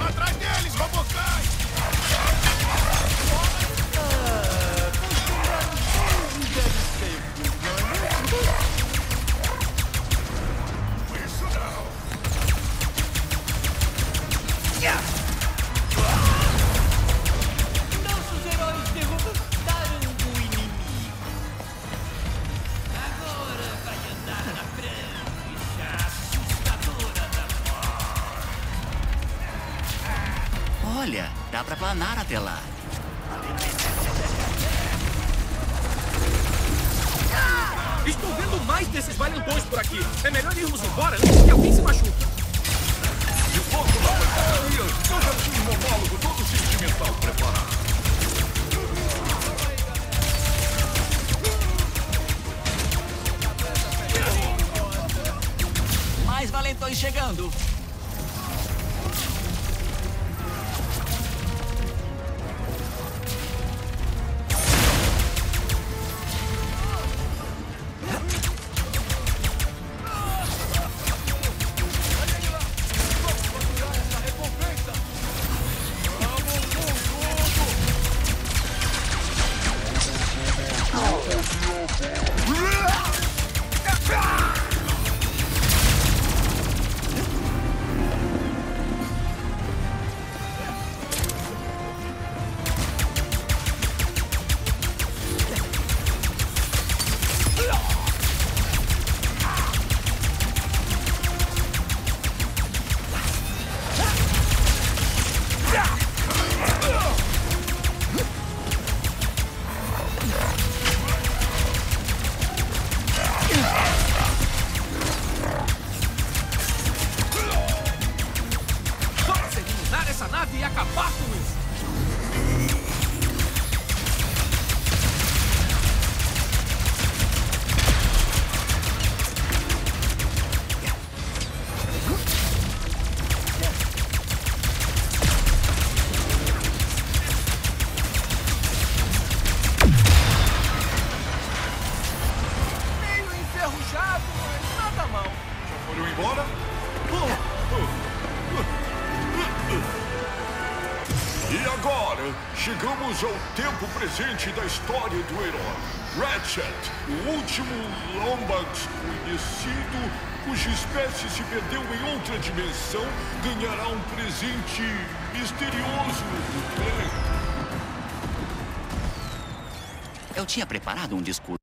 Atrás deles, Robocai! Olha, dá pra planar até lá. Estou vendo mais desses valentões por aqui. É melhor irmos embora antes que alguém se machuque. De volta eu já tinha um monólogo todo sentimental preparado. Mais valentões chegando. E acabar com isso. Meio enferrujado, mas nada mal. Já foram embora? E agora, chegamos ao tempo presente da história do herói. Ratchet, o último Lombax conhecido, cuja espécie se perdeu em outra dimensão, ganhará um presente misterioso do tempo. Eu tinha preparado um discurso.